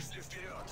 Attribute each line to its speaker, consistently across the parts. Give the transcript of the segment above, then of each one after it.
Speaker 1: Мышцы вперед!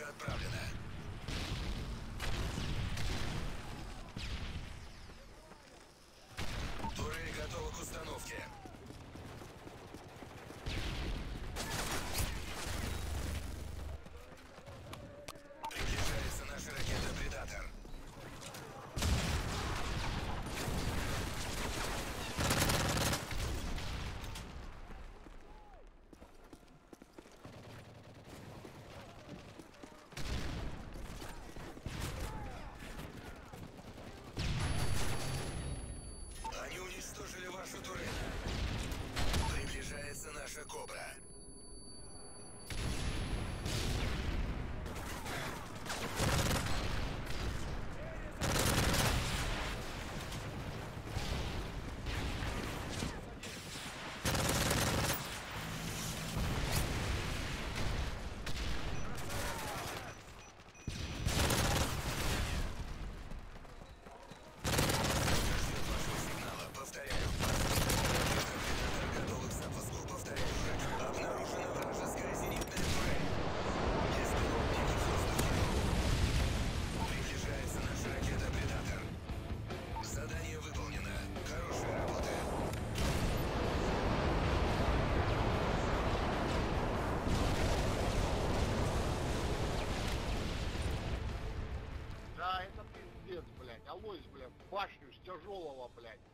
Speaker 1: Посылка отправлена. Турель готова к установке.
Speaker 2: Cobra. удалось, блядь, башню с тяжелого, блядь.